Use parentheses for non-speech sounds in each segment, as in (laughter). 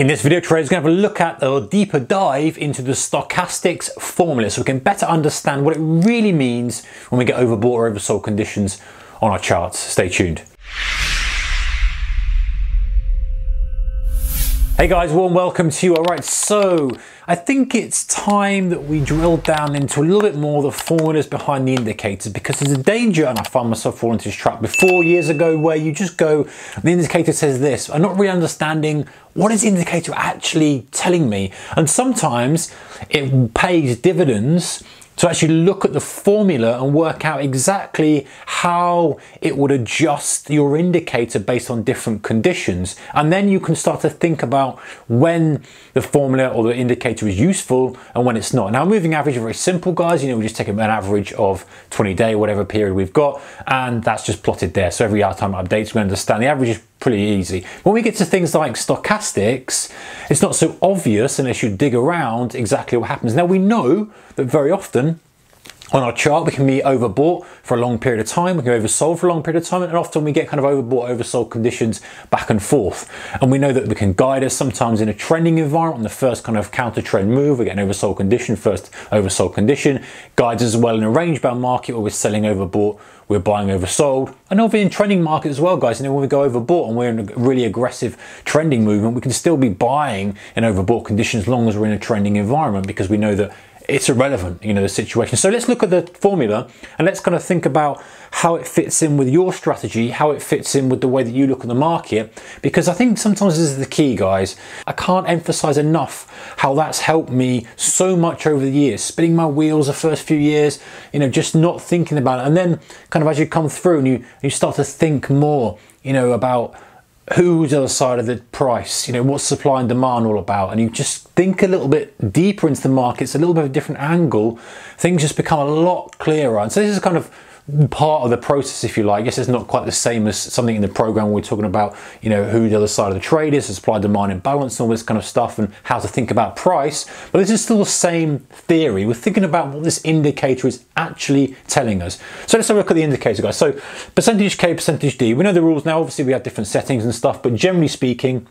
In this video, traders are going to have a look at a deeper dive into the stochastics formula so we can better understand what it really means when we get overbought or oversold conditions on our charts. Stay tuned. Hey guys, warm welcome to you. All right, so I think it's time that we drill down into a little bit more the formulas behind the indicators because there's a danger, and I found myself falling into this trap before years ago where you just go, the indicator says this. I'm not really understanding what is the indicator actually telling me. And sometimes it pays dividends to actually look at the formula and work out exactly how it would adjust your indicator based on different conditions. And then you can start to think about when the formula or the indicator is useful and when it's not. Now, moving average are very simple, guys. You know, we just take an average of 20 day, whatever period we've got, and that's just plotted there. So every hour time updates, we understand the average is pretty easy. When we get to things like stochastics, it's not so obvious unless you dig around exactly what happens. Now we know that very often on our chart, we can be overbought for a long period of time, we can be oversold for a long period of time, and often we get kind of overbought, oversold conditions back and forth. And we know that we can guide us sometimes in a trending environment, on the first kind of counter trend move, we get an oversold condition, first oversold condition, guides us as well in a range bound market where we're selling overbought, we're buying oversold. And over in trending market as well, guys, you know, when we go overbought and we're in a really aggressive trending movement, we can still be buying in overbought conditions as long as we're in a trending environment because we know that it's irrelevant, you know, the situation. So let's look at the formula and let's kind of think about how it fits in with your strategy, how it fits in with the way that you look at the market, because I think sometimes this is the key, guys. I can't emphasize enough how that's helped me so much over the years, spinning my wheels the first few years, you know, just not thinking about it. And then kind of as you come through and you, you start to think more, you know, about who's the other side of the price? You know, what's supply and demand all about? And you just think a little bit deeper into the markets, a little bit of a different angle, things just become a lot clearer. And so this is kind of part of the process, if you like. Yes, it's not quite the same as something in the program we're talking about, you know, who the other side of the trade is, supply demand imbalance and all this kind of stuff and how to think about price. But this is still the same theory. We're thinking about what this indicator is actually telling us. So let's have a look at the indicator, guys. So percentage K, percentage D. We know the rules now. Obviously, we have different settings and stuff, but generally speaking,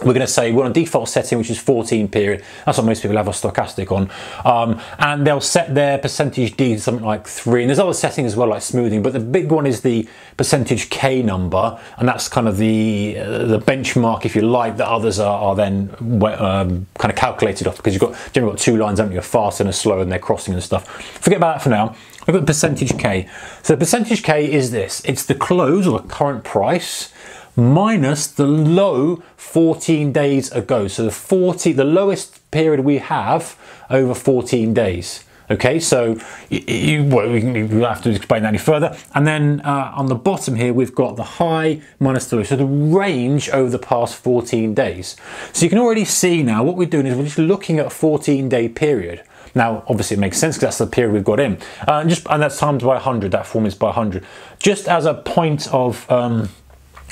we're going to say we're on a default setting which is 14 period. That's what most people have a stochastic on. Um, and they'll set their percentage d to something like 3 and there's other settings as well like smoothing but the big one is the percentage k number and that's kind of the uh, the benchmark if you like that others are, are then um, kind of calculated off because you've got generally got two lines haven't you? A fast and a slow and they're crossing and stuff. Forget about that for now. Look at percentage k. So percentage k is this. It's the close or the current price minus the low 14 days ago. So the 40, the lowest period we have over 14 days. Okay, so you, well, you have to explain that any further. And then uh, on the bottom here, we've got the high minus the low, so the range over the past 14 days. So you can already see now what we're doing is we're just looking at a 14 day period. Now, obviously, it makes sense because that's the period we've got in. Uh, and just and that's times by 100. That form is by 100. Just as a point of um,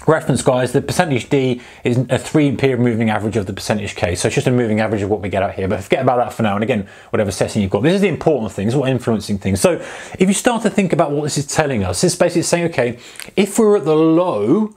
Reference guys, the percentage D is a three period moving average of the percentage K. So it's just a moving average of what we get out here. But forget about that for now. And again, whatever setting you've got. This is the important thing. This is what influencing things. So if you start to think about what this is telling us, it's basically saying, okay, if we're at the low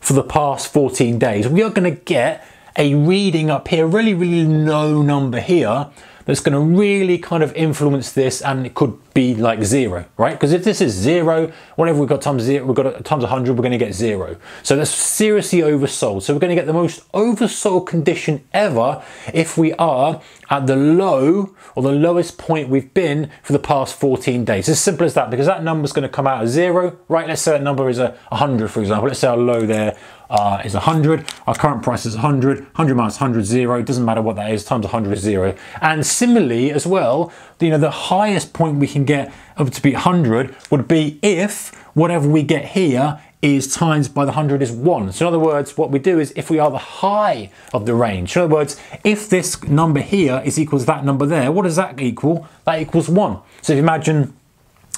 for the past 14 days, we are going to get a reading up here, really, really low number here that's going to really kind of influence this and it could be like zero, right? Because if this is zero, whatever we've got times zero, we've got times 100, we're going to get zero. So that's seriously oversold. So we're going to get the most oversold condition ever if we are at the low or the lowest point we've been for the past 14 days. It's as simple as that because that number is going to come out as zero, right? Let's say that number is a 100, for example. Let's say our low there uh, is 100. Our current price is 100. 100 minus 100 is zero. It doesn't matter what that is. Times 100 is zero. And similarly as well, you know, the highest point we can get up to be 100 would be if whatever we get here is times by the 100 is 1. So in other words, what we do is if we are the high of the range, in other words, if this number here is equals that number there, what does that equal? That equals 1. So if you imagine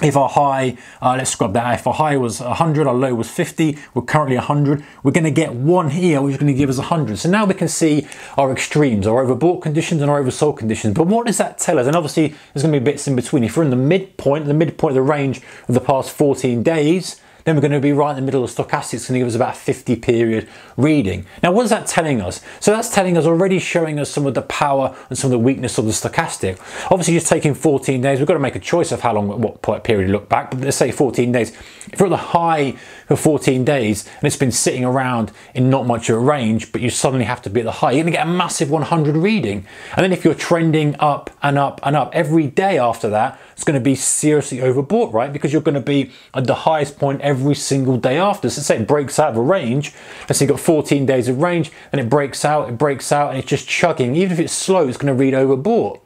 if our high, uh, let's scrub that, if our high was 100, our low was 50, we're currently 100, we're going to get one here, which is going to give us 100. So now we can see our extremes, our overbought conditions and our oversold conditions. But what does that tell us? And obviously, there's going to be bits in between. If we're in the midpoint, the midpoint of the range of the past 14 days, then we're going to be right in the middle of stochastic. It's going to give us about a 50 period reading. Now, what is that telling us? So that's telling us already showing us some of the power and some of the weakness of the stochastic. Obviously, just taking 14 days, we've got to make a choice of how long, what period to look back. But let's say 14 days. If you're at the high for 14 days and it's been sitting around in not much of a range, but you suddenly have to be at the high, you're to get a massive 100 reading. And then if you're trending up and up and up every day after that, it's going to be seriously overbought, right? Because you're going to be at the highest point every single day after. So say it breaks out of a range, let's say you've got 14 days of range, and it breaks out, it breaks out, and it's just chugging. Even if it's slow, it's going to read overbought.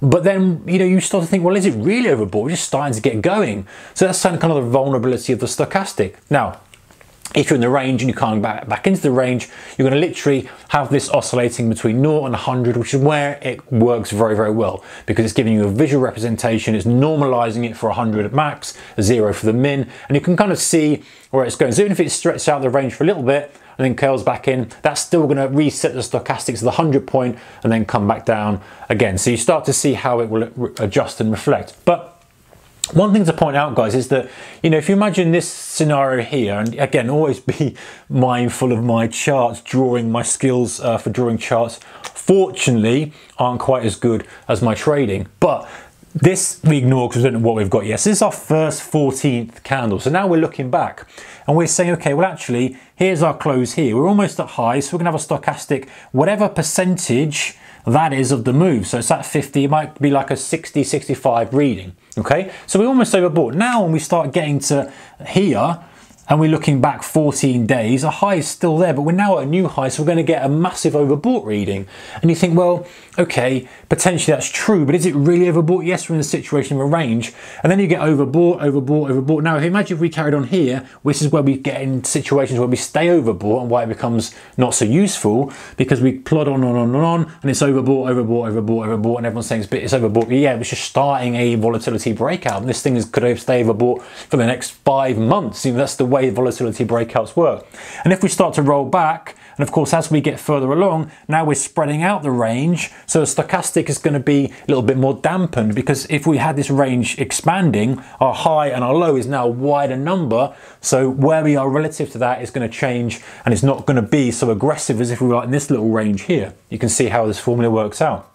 But then, you know, you start to think, well, is it really overbought? We're just starting to get going. So that's kind of the vulnerability of the stochastic. Now, if you're in the range and you can't back, back into the range, you're going to literally have this oscillating between 0 and 100, which is where it works very, very well because it's giving you a visual representation, it's normalizing it for 100 at max, 0 for the min, and you can kind of see where it's going. So even if it stretches out the range for a little bit and then curls back in, that's still going to reset the stochastics to the 100 point and then come back down again. So you start to see how it will adjust and reflect. But one thing to point out, guys, is that, you know, if you imagine this scenario here, and again, always (laughs) be mindful of my charts, drawing my skills uh, for drawing charts, fortunately, aren't quite as good as my trading. But this we ignore because we don't know what we've got yet. So this is our first 14th candle. So now we're looking back and we're saying, okay, well, actually, here's our close here. We're almost at high, so we're going to have a stochastic, whatever percentage that is of the move. So it's at 50, it might be like a 60, 65 reading. Okay, so we're almost overbought. Now when we start getting to here, and we're looking back 14 days, a high is still there, but we're now at a new high, so we're going to get a massive overbought reading. And you think, well, okay, potentially that's true, but is it really overbought? Yes, we're in a situation of a range. And then you get overbought, overbought, overbought. Now, if you imagine if we carried on here, this is where we get in situations where we stay overbought and why it becomes not so useful because we plod on and on and on, and it's overbought, overbought, overbought, overbought, and everyone's saying it's overbought. But yeah, it was just starting a volatility breakout. And this thing is could stay overbought for the next five months. You know, that's the way way volatility breakouts work. And if we start to roll back, and of course, as we get further along, now we're spreading out the range. So the stochastic is going to be a little bit more dampened because if we had this range expanding, our high and our low is now a wider number. So where we are relative to that is going to change and it's not going to be so aggressive as if we were in this little range here. You can see how this formula works out.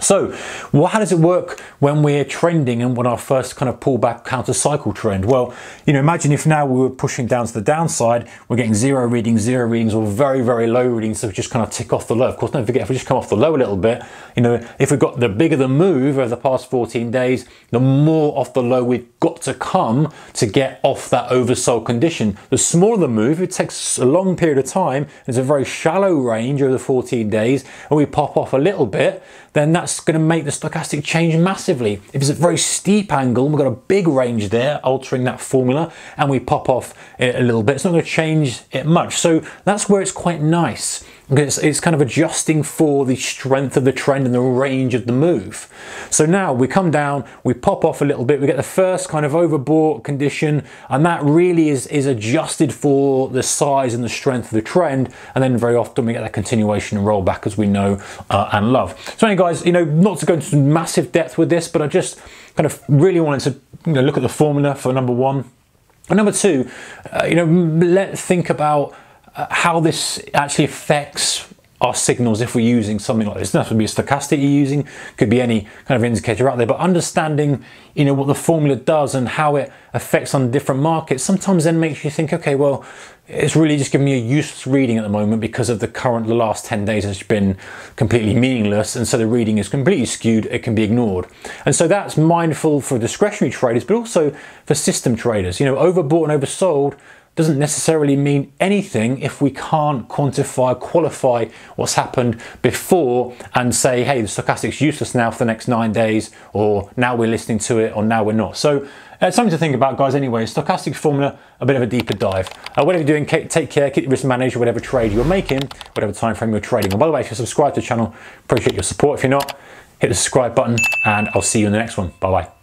So, well, how does it work when we're trending and when our first kind of pullback counter cycle trend? Well, you know, imagine if now we were pushing down to the downside, we're getting zero readings, zero readings, or very, very low readings, so we just kind of tick off the low. Of course, don't forget, if we just come off the low a little bit, you know, if we've got the bigger the move over the past 14 days, the more off the low we've got to come to get off that oversold condition. The smaller the move, it takes a long period of time, it's a very shallow range over the 14 days, and we pop off a little bit, then that's going to make the stochastic change massively. If it's a very steep angle, we've got a big range there altering that formula, and we pop off it a little bit, it's not going to change it much. So that's where it's quite nice. It's, it's kind of adjusting for the strength of the trend and the range of the move. So now we come down, we pop off a little bit, we get the first kind of overbought condition, and that really is, is adjusted for the size and the strength of the trend. And then very often we get that continuation and roll back as we know uh, and love. So anyway, guys, you know, not to go into massive depth with this, but I just kind of really wanted to you know, look at the formula for number one. And number two, uh, you know, let's think about uh, how this actually affects our signals if we're using something like this. Have to be a stochastic you're using, could be any kind of indicator out there, but understanding, you know, what the formula does and how it affects on different markets sometimes then makes you think, okay, well, it's really just giving me a useless reading at the moment because of the current, the last 10 days has been completely meaningless. And so the reading is completely skewed, it can be ignored. And so that's mindful for discretionary traders, but also for system traders. You know, overbought and oversold doesn't necessarily mean anything if we can't quantify, qualify what's happened before and say, hey, the stochastic's useless now for the next nine days, or now we're listening to it, or now we're not. So uh, something to think about, guys, anyway. Stochastic formula, a bit of a deeper dive. Uh, whatever you're doing, take care, keep your risk managed, whatever trade you're making, whatever time frame you're trading. And by the way, if you're subscribed to the channel, appreciate your support. If you're not, hit the subscribe button, and I'll see you in the next one. Bye-bye.